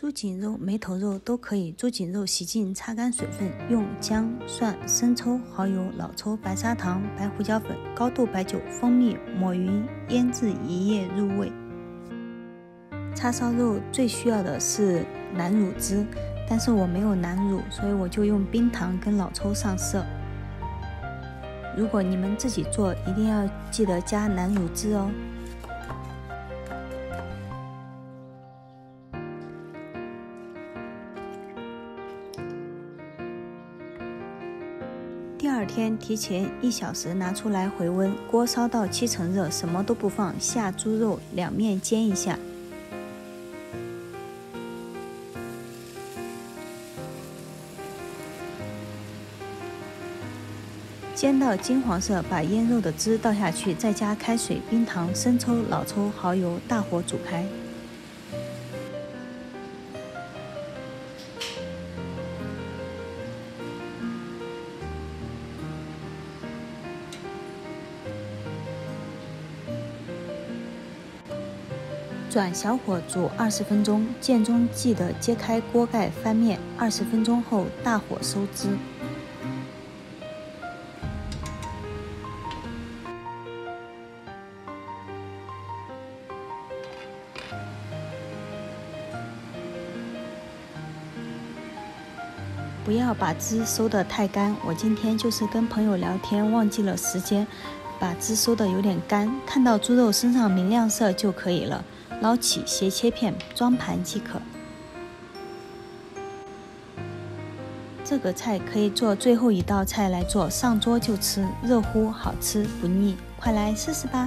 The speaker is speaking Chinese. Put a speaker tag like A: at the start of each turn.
A: 猪颈肉、梅头肉都可以。猪颈肉洗净，擦干水分，用姜、蒜、生抽、蚝油、老抽、白砂糖、白胡椒粉、高度白酒、蜂蜜抹匀，腌制一夜入味。叉烧肉最需要的是南乳汁，但是我没有南乳，所以我就用冰糖跟老抽上色。如果你们自己做，一定要记得加南乳汁哦。第二天提前一小时拿出来回温，锅烧到七成热，什么都不放，下猪肉，两面煎一下。煎到金黄色，把腌肉的汁倒下去，再加开水、冰糖、生抽、老抽、蚝油，大火煮开。转小火煮二十分钟，建中记得揭开锅盖翻面。二十分钟后大火收汁。不要把汁收得太干。我今天就是跟朋友聊天忘记了时间，把汁收得有点干，看到猪肉身上明亮色就可以了。捞起，斜切片，装盘即可。这个菜可以做最后一道菜来做，上桌就吃，热乎好吃不腻，快来试试吧！